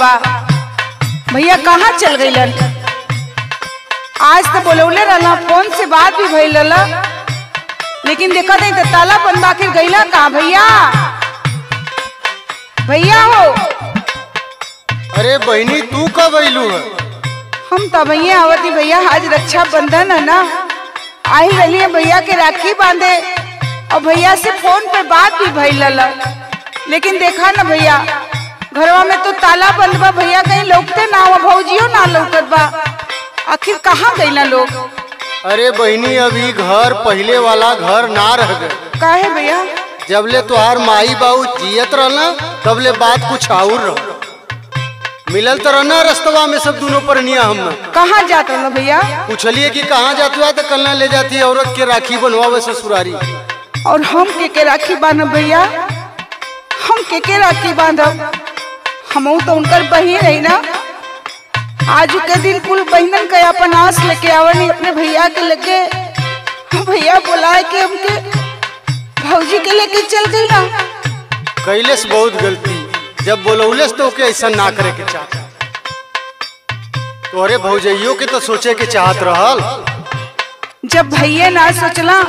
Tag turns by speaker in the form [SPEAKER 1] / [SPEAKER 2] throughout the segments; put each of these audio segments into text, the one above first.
[SPEAKER 1] बा। भैया कहाँ चल गईलन आज तो बोलौले रहला फ़ोन से बात भी भइल रहला। लेकिन देखा नहीं तो ताला बंद के गईला कहाँ भैया? भैया हो।
[SPEAKER 2] अरे बहनी तू कब अइलू है?
[SPEAKER 1] हम तो भैया आवती भैया आज रक्षा बंधन है ना। आई रही है भैया के राखी बांधे। और भैया से फ़ोन पे बात भी भइल लेकिन देखा ना भैया घरवा में तो ताला बंद बा भैया कहीं लौकते ना हो भौजियो ना लौकत बा। आखिर कहाँ गईला लोग?
[SPEAKER 2] अरे बहनी अभी घर पहले वाला घर ना रह गए।
[SPEAKER 1] काहे भैया?
[SPEAKER 2] जबले तुहार माई बाबू जियत रहना तबले बात कुछ और रह। मिलल तो रहना रस्तवा में सब दोनों पर निया हम
[SPEAKER 1] कहाँ जात रहना भैया?
[SPEAKER 2] पूछलिए कि कहाँ जाती है तो कल ना ले जाती है औरत के राखी बनवावे ससुरारी
[SPEAKER 1] और हम के के राखी बांधब भैया? हम के के राखी बांधब हम तो उनकर बहिन रही ना। आज के दिन कुल बहनन के अपन आस लेके आवनी अपने भैया के लेके। भैया बुलाए के हमके भौजी के लेके चल गई ना।
[SPEAKER 2] कैले से बहुत गलती। जब बोलौले तो ओके ऐसा ना करे के चाह तोहरे भौजइयो के तो सोचे के चाहत रहल।
[SPEAKER 1] जब भैया ना सोचला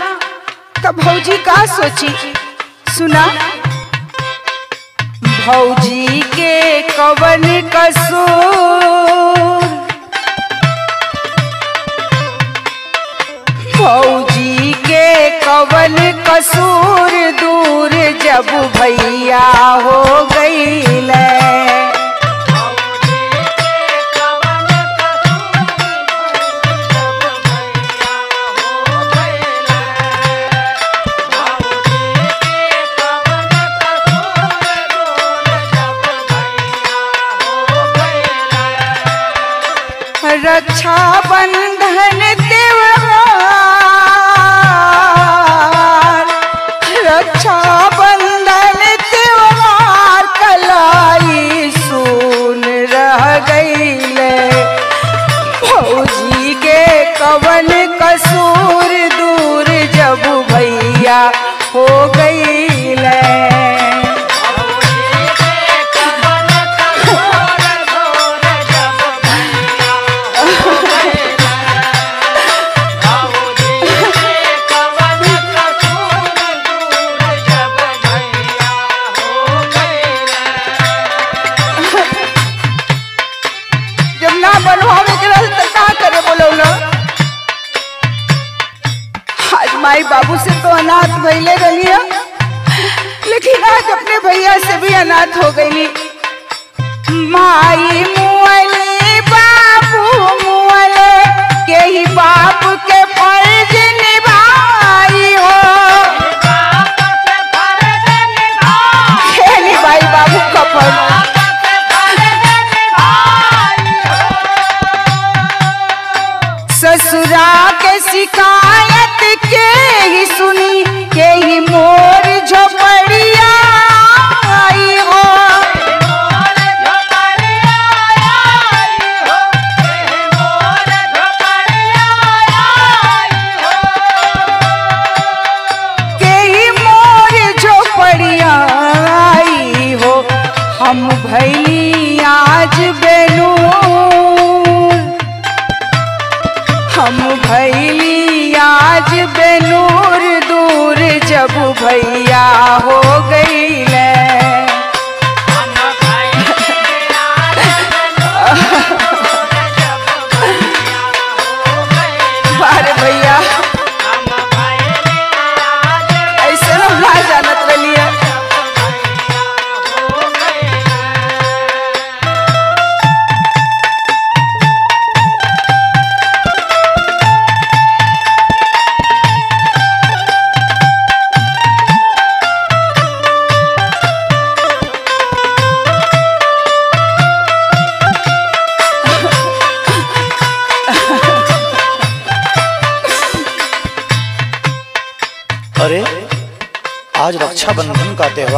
[SPEAKER 1] तब भौजी का सोची? सुना? भौजी के कवन कसूर? भौजी के कवन कसूर दूर जब भैया हो गई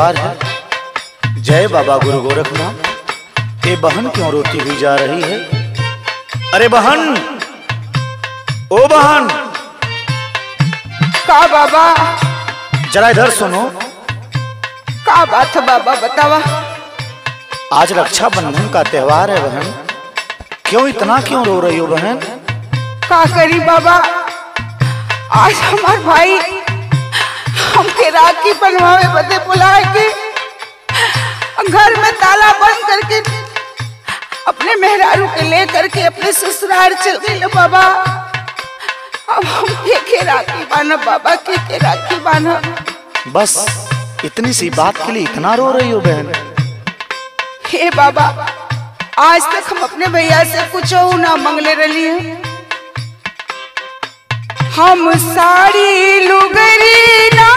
[SPEAKER 3] त्योहार है। जय बाबा गुरु गोरखनाथ ये बहन क्यों रोती हुई जा रही है? अरे बहन! ओ बहन!
[SPEAKER 1] का बाबा?
[SPEAKER 3] जरा इधर सुनो।
[SPEAKER 1] का बात है बाबा बतावा?
[SPEAKER 3] आज रक्षाबंधन का त्योहार है बहन। क्यों इतना क्यों रो रही हो बहन?
[SPEAKER 1] का करी बाबा? आज हमार भाई हमके राखी बनवावे बदे बुलाए के घर में ताला बंद करके अपने मेहरारू के ले करके अपने ससुराल चल गए बाबा। अब हम के के राखी बानब बाबा के के राखी बानब
[SPEAKER 3] बस इतनी सी बात के लिए इतना रो रही हो बहन।
[SPEAKER 1] हे बाबा आज तक हम अपने भैया से कुछ ना मंगले रही हैं। हम साड़ी लुगरी ना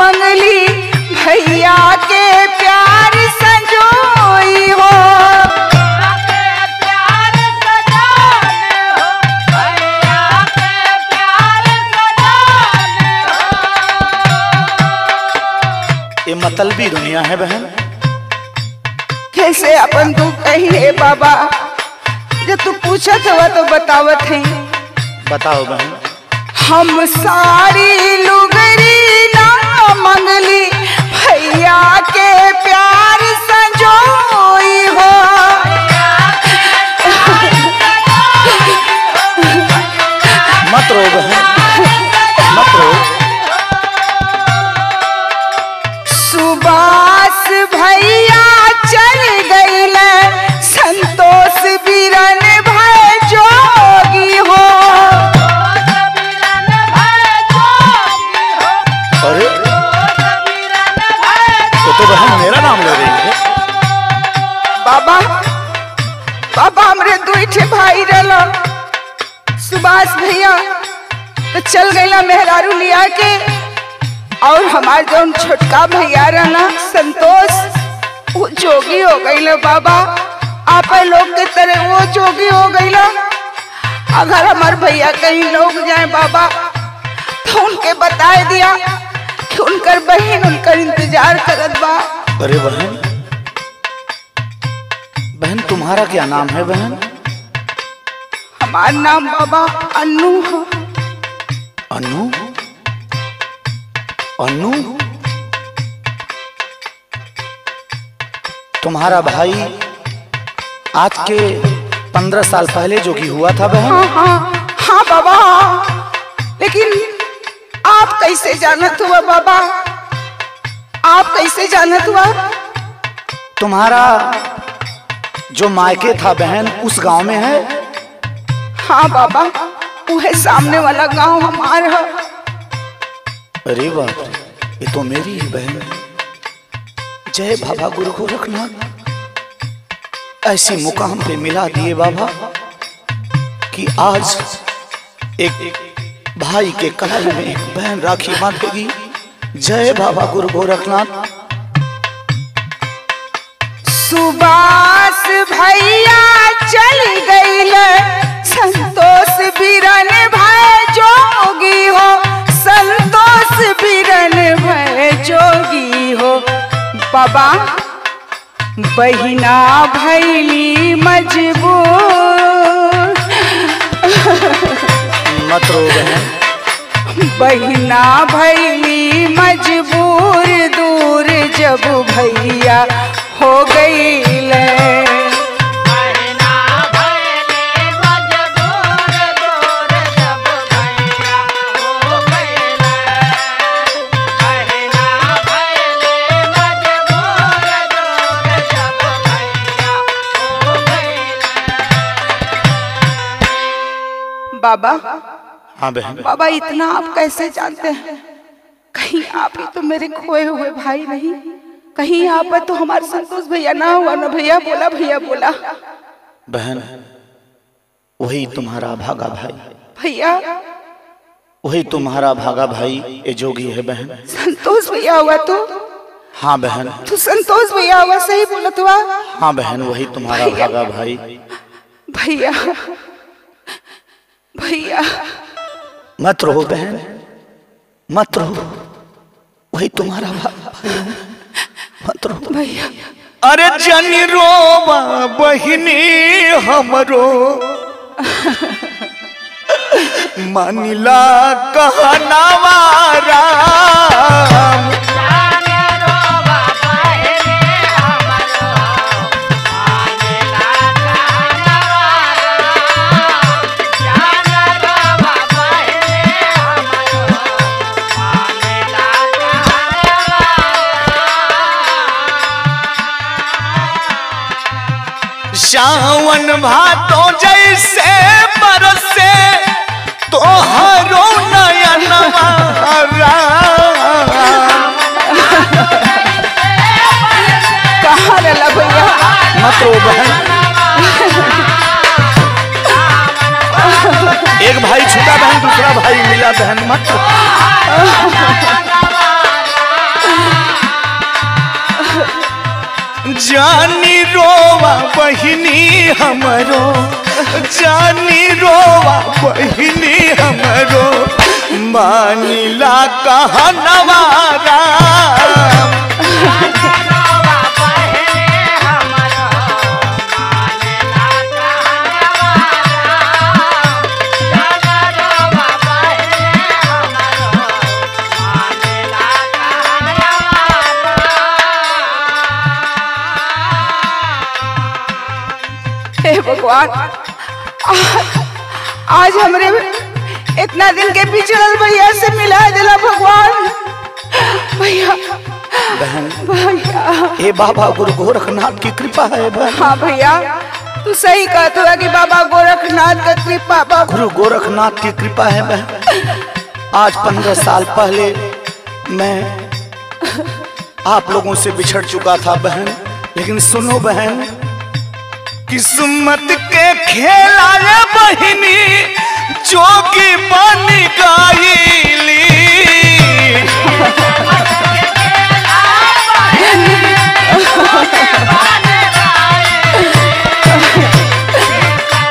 [SPEAKER 1] मंगली भैया के प्यार संजोई हो।
[SPEAKER 3] ये मतलबी दुनिया है बहन।
[SPEAKER 1] कैसे अपन तू कही है बाबा? जब तू पूछत हुआ तो बतावत है।
[SPEAKER 3] बताओ बहन।
[SPEAKER 1] हम सारी लुगरी मंगली भैया के प्यार संजोई हो।
[SPEAKER 3] मत रो
[SPEAKER 1] सुभाष भैया तो चल गईला मेहरारू लिया के और हमार जौन छोटका भैया रहना, संतोष, वो जोगी हो गईला बाबा। आप लोग के तरह वो जोगी हो गईला। अगर हमार भैया कहीं लोग जाए बाबा तो उनके बता दिया कि उनकर बहन उनकर इंतज़ार करत बा।
[SPEAKER 3] अरे बहन बहन तुम्हारा क्या नाम है बहन?
[SPEAKER 1] हमार नाम बाबा अनु। है
[SPEAKER 3] अनु? अनु? तुम्हारा भाई आज के पंद्रह साल पहले जो कि हुआ था बहन?
[SPEAKER 1] हाँ हाँ हाँ बाबा। लेकिन आप कैसे जानत हुआ बाबा? आप कैसे जानत हुआ?
[SPEAKER 3] तुम्हारा जो मायके था बहन उस गाँव में है?
[SPEAKER 1] हाँ बाबा वह सामने वाला गाँव हमार। है
[SPEAKER 3] अरे बाप रे ये तो मेरी ही बहन है। जय बाबा गुरु गोरखनाथ। ऐसी मुकाम पे मिला दिए बाबा कि आज एक भाई के कलाई में एक बहन राखी बांधेगी। जय बाबा गुरु गोरखनाथ।
[SPEAKER 1] सुबास भैया चल गईल संतोष बीरन भय जोगी हो। संतोष बीरन भय जोगी हो। बाबा बहिना भैली मजबूर
[SPEAKER 3] मत रो बहन।
[SPEAKER 1] बहिना भैली मजबूर दूर जब भैया हो गईल बाबा।
[SPEAKER 3] हाँ बहन।
[SPEAKER 1] बाबा इतना आप कैसे जानते हैं? कहीं आप ही तो मेरे खोए हुए भाई नहीं। कहीं यहाँ पर तो हमारे संतोष भैया ना हुआ ना भैया बोला भैया बोला।
[SPEAKER 3] बहन वही तुम्हारा भागा भाई।
[SPEAKER 1] भैया।
[SPEAKER 3] वही तुम्हारा भागा भाई ये जोगी है बहन।
[SPEAKER 1] संतोष भैया हुआ तो?
[SPEAKER 3] हाँ बहन।
[SPEAKER 1] तू संतोष भैया हुआ सही बोला हुआ।
[SPEAKER 3] हाँ बहन वही तुम्हारा भागा भाई।
[SPEAKER 1] भैया। भैया।
[SPEAKER 3] मत रहो बहन मत रहो। वही तुम्हारा है। मत रहो।
[SPEAKER 1] भैया।
[SPEAKER 3] अरे जनी रो बहिनी हमरो। मानिला कहनावा राम। सावन भादो जैसे बरसे तोहरो नयनवा
[SPEAKER 1] कहाँ रहला भैया?
[SPEAKER 3] मत रो बहन। एक भाई छूटा बहन दूसरा भाई मिला बहन मत। जानी रोवा बहिनी हमरो। जानी रोवा बहिनी हमरो। मानिला कहनवा राम
[SPEAKER 1] भगवान आज- आज हमरे इतना दिन के पिछड़ल भैया से मिला दिला भगवान। भैया।
[SPEAKER 3] बहन
[SPEAKER 1] भैया।
[SPEAKER 3] हे बाबा गुरु गोरखनाथ की कृपा है बहन।
[SPEAKER 1] हाँ भैया। तू सही कहते हो कि बाबा गोरखनाथ का कृपा बाबा।
[SPEAKER 3] गुरु गोरखनाथ की कृपा है बहन। आज पंद्रह साल पहले मैं आप लोगों से बिछड़ चुका था बहन। लेकिन सुनो बहन किस्मत के खेला ये बहिनी जोगी बन गईली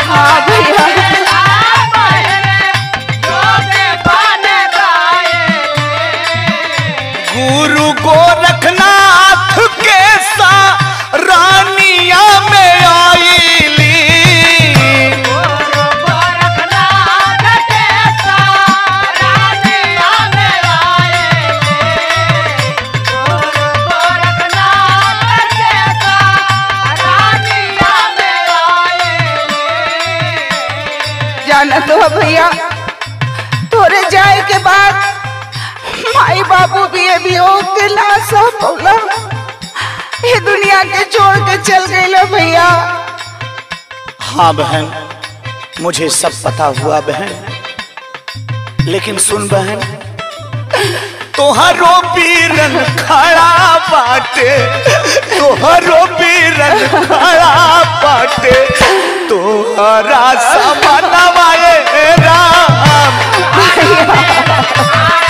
[SPEAKER 1] हाँ भी के लाश पौला ये दुनिया के छोड़ के चल गए भैया।
[SPEAKER 3] हाँ बहन मुझे सब पता हुआ बहन। लेकिन सुन बहन तोहरो पीरन खड़ा बाटे। तोहरो पीरन खड़ा बाटे। तोहरा समनवाए राम।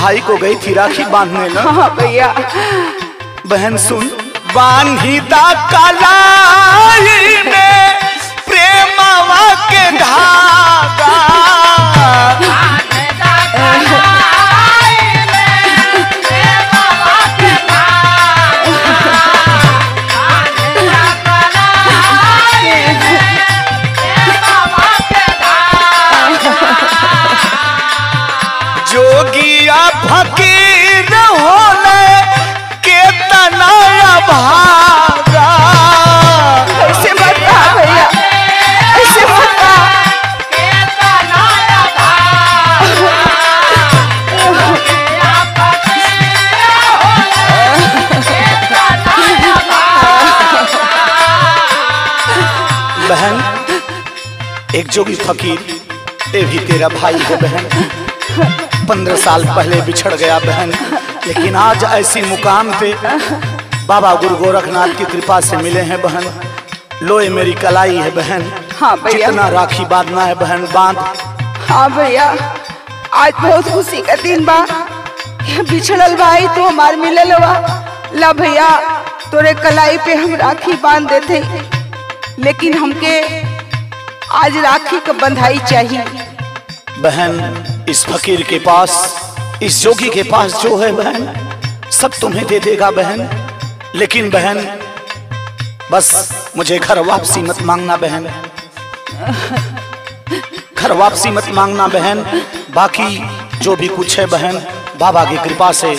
[SPEAKER 3] भाई को गई थी राखी बांधने ना।
[SPEAKER 1] हाँ भैया।
[SPEAKER 3] बहन सुन बांधी कलाई में प्रेमवा के धागा। जोगी फकीर ये भी तेरा भाई है बहन। पंद्रह साल पहले बिछड़ गया बहन लेकिन आज ऐसी मुकाम पे बाबा गुरु गोरखनाथ की कृपा से मिले हैं बहन। लोए मेरी कलाई है बहन
[SPEAKER 1] हाँ भैया।
[SPEAKER 3] जितना राखी बांधना है बहन बाँध।
[SPEAKER 1] हाँ भैया आज बहुत खुशी का दिन बा। बिछड़ल भाई तू हमार मिलल बा। ला भैया तोरे कलाई पे हम राखी बाँध देते। लेकिन हमके आज राखी का बंधाई चाहिए।
[SPEAKER 3] बहन, इस फकीर के पास, इस जोगी के पास जो है बहन, सब तुम्हें दे देगा बहन। लेकिन बहन, बस मुझे घर वापसी मत मांगना बहन। घर वापसी मत मांगना बहन। बाकी जो भी कुछ है बहन, बाबा की कृपा से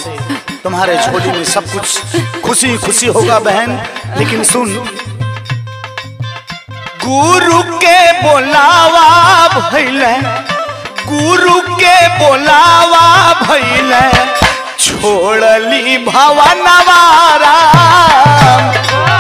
[SPEAKER 3] तुम्हारे झोली में सब कुछ खुशी खुशी होगा बहन। लेकिन सुन, गुरु के बोलावा भैल गुरु के बोलावा भैल छोड़ली भवनवारा
[SPEAKER 1] भैया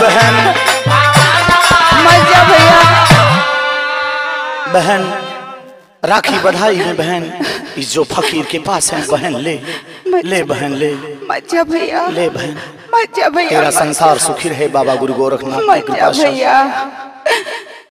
[SPEAKER 3] बहन।
[SPEAKER 1] भैया।
[SPEAKER 3] बहन राखी बधाई है बहन। इस जो फकीर के पास है बहन ले। ले बहन ले।
[SPEAKER 1] मज़ा भैया।
[SPEAKER 3] ले बहन।
[SPEAKER 1] मज़ा भैया।
[SPEAKER 3] तेरा संसार सुखी रहे बाबा गुरु गोरखनाथ की कृपा
[SPEAKER 1] भैया।